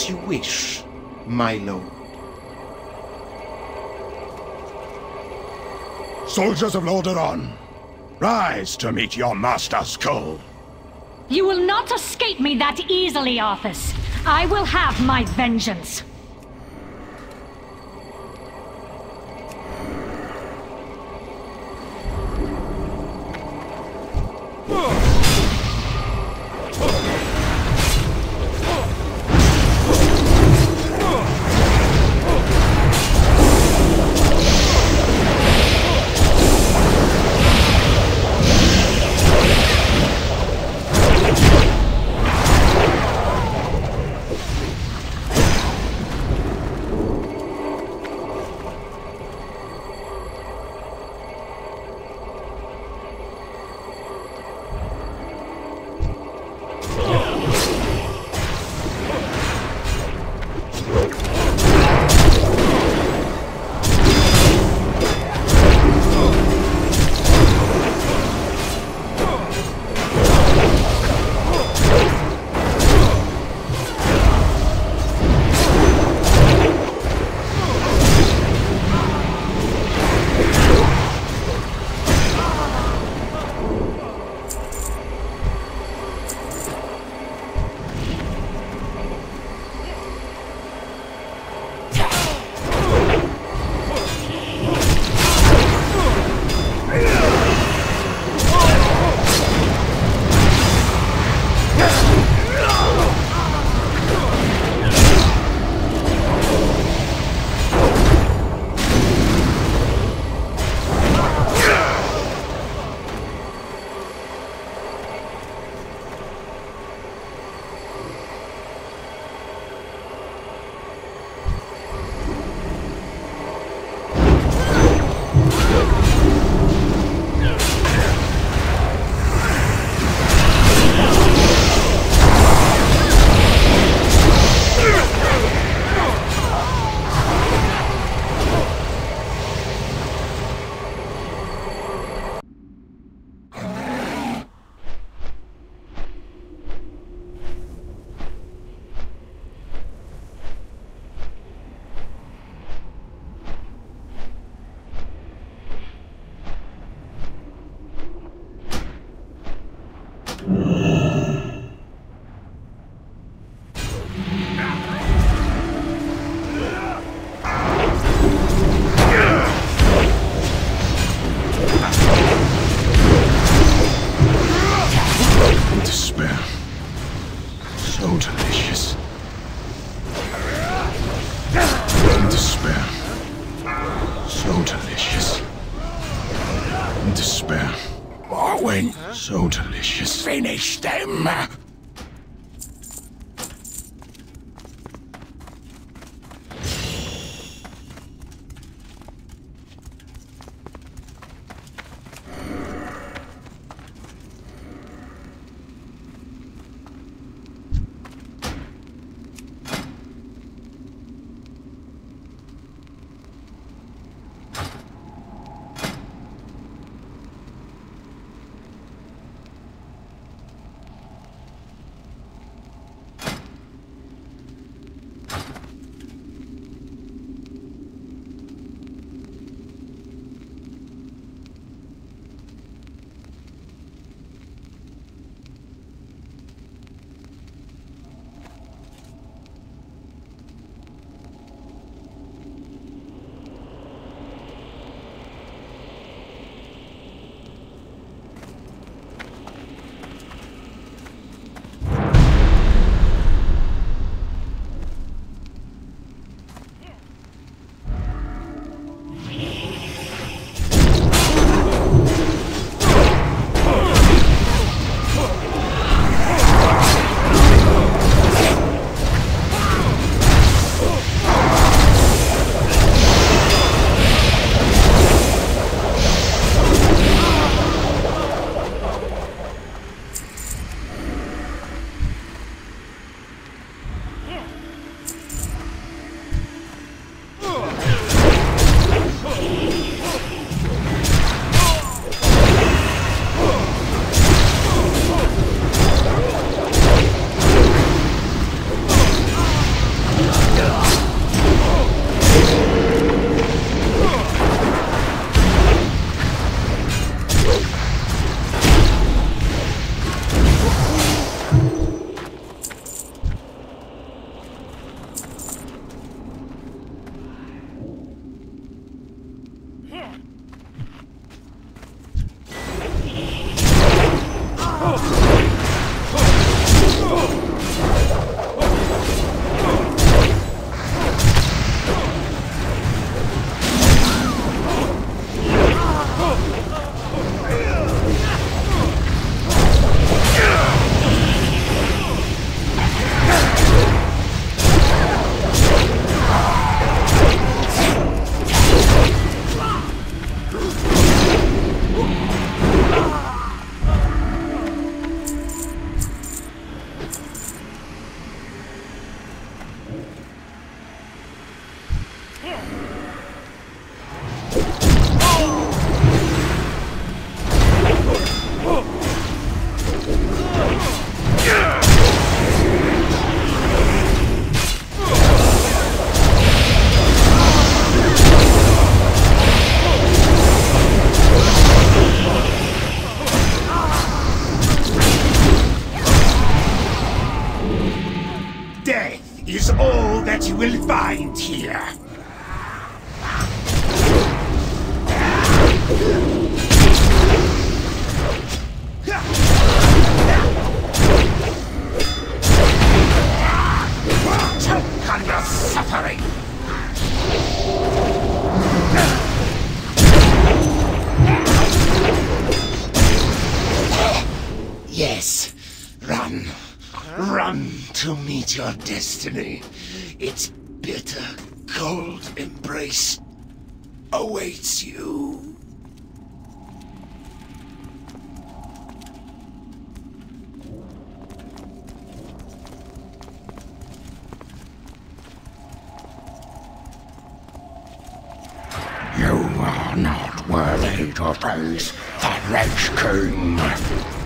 As you wish, my lord. Soldiers of Lordaeron, rise to meet your master's call. You will not escape me that easily, Arthas. I will have my vengeance. Finish suffering! Yes, run. Run to meet your destiny. Its bitter, cold embrace awaits you. Are not worthy to face the Lich King.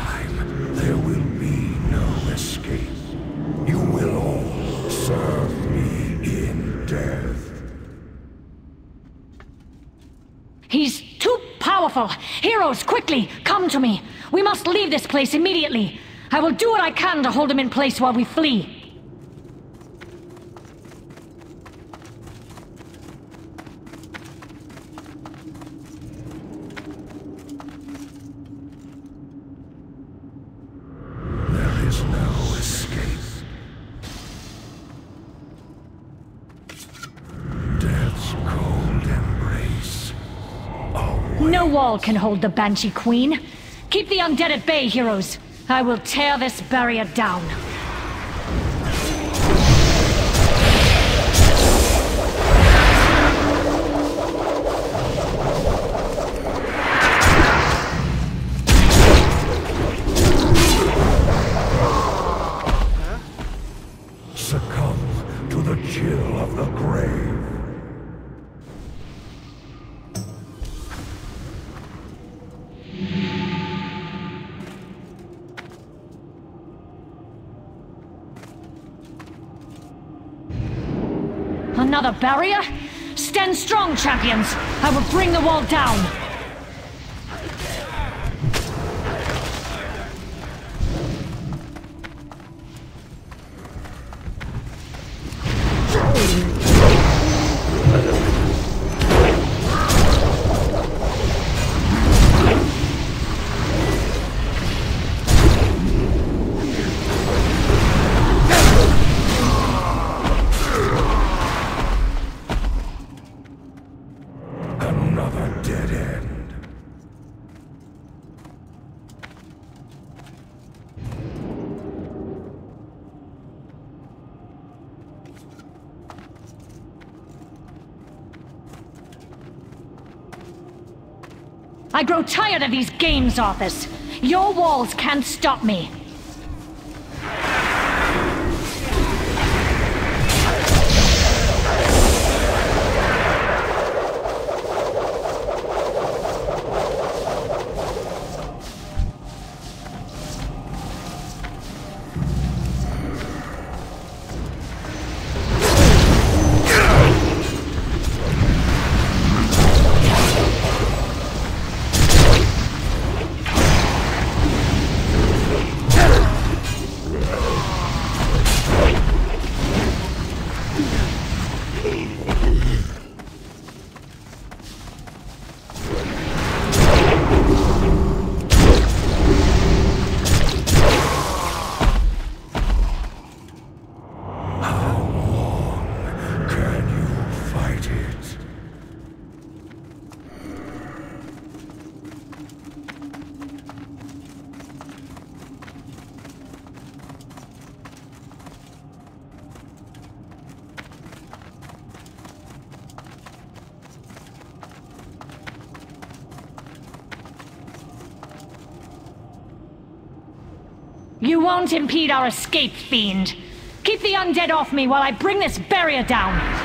Time, there will be no escape. You will all serve me in death. He's too powerful! Heroes, quickly, come to me! We must leave this place immediately! I will do what I can to hold him in place while we flee. Wall can hold the Banshee Queen. Keep the undead at bay, heroes. I will tear this barrier down. Stand strong, champions! I will bring the wall down! I grow tired of these games, Arthas. Your walls can't stop me. You won't impede our escape, fiend. Keep the undead off me while I bring this barrier down.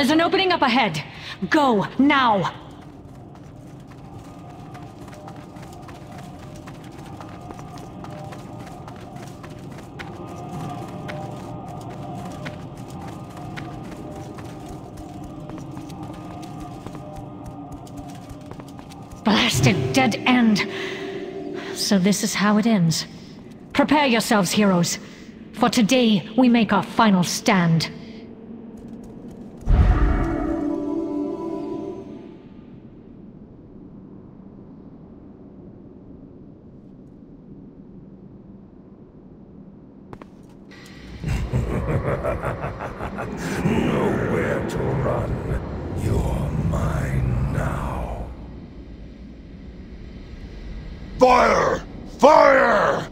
There's an opening up ahead. Go, now! Blasted dead end. So this is how it ends. Prepare yourselves, heroes. For today, we make our final stand. Fire!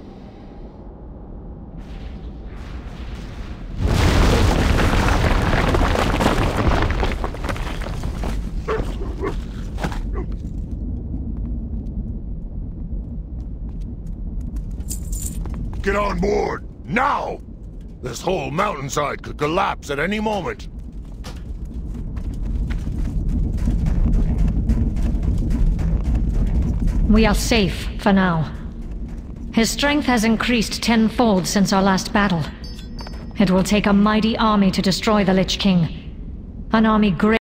Get on board, now! This whole mountainside could collapse at any moment. We are safe for now. His strength has increased tenfold since our last battle. It will take a mighty army to destroy the Lich King. An army great